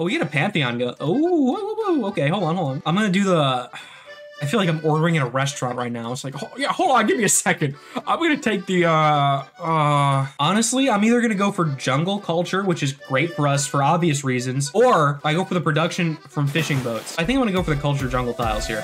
Oh, we get a Pantheon go. Oh, whoa, whoa, whoa. okay, hold on, hold on. I'm gonna do the. I feel like I'm ordering in a restaurant right now. It's like, oh, yeah, hold on, give me a second. I'm gonna take the. uh uh Honestly, I'm either gonna go for jungle culture, which is great for us for obvious reasons, or I go for the production from fishing boats. I think I'm gonna go for the culture jungle tiles here.